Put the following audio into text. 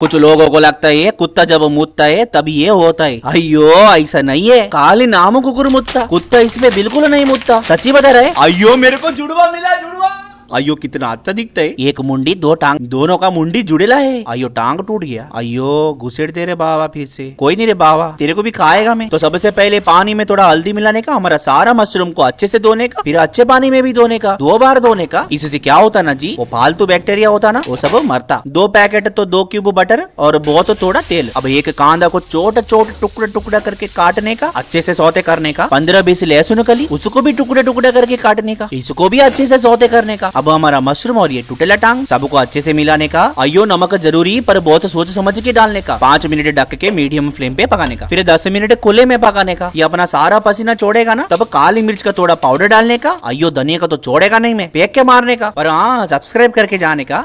कुछ लोगों को लगता है, कुत्ता जब मुतता है तब ये होता है। अयो ऐसा नहीं है। काली नाम कुकुर मुतता। कुत्ता इसमें बिल्कुल नहीं मुतता। सच्ची बता रहे अयो मेरे को जुड़वा मिला, जुड़वा। अयो कितना अच्छा दिखता है एक मुंडी दो टांग। दोनों का मुंडी जुड़ेला है। अयो टांग टूट गया। अयो घुसेड़ दे रे बाबा फिर से। कोई नहीं रे बाबा तेरे को भी खाएगा मैं। तो सबसे पहले पानी में थोड़ा हल्दी मिलाने का हमारा सारा मशरूम को अच्छे से धोने का फिर अच्छे पानी में भी धोने का दो बार धोने का। इससे क्या होता ना जी? वो फालतू बैक्टीरिया होता ना वो सब मरता। दो पैकेट तो दो क्यूब बटर और बहुत थोड़ा तेल। अब एक कांदा को छोटा छोटा टुकड़ा टुकड़ा करके काटने का अच्छे से सौते करने का। पंद्रह बीस लहसुन कली उसको भी टुकड़े टुकड़े करके काटने का। इसको भी अच्छे से सौते करने का। अब हमारा मशरूम और ये टूटेला टांग, सबको अच्छे से मिलाने का। अयो नमक ज़रूरी, पर बहुत सोच समझ के डालने का। पाँच मिनट ढक के मीडियम फ्लेम पे पकाने का। फिर दस मिनट खुले में पकाने का। ये अपना सारा पसीना छोड़ेगा ना, तब काली मिर्च का थोड़ा पाउडर डालने का। अयो धनिया का तो छोड़ेगा नहीं मैं, फेंक के मारने का। और हाँ सब्सक्राइब करके जाने का।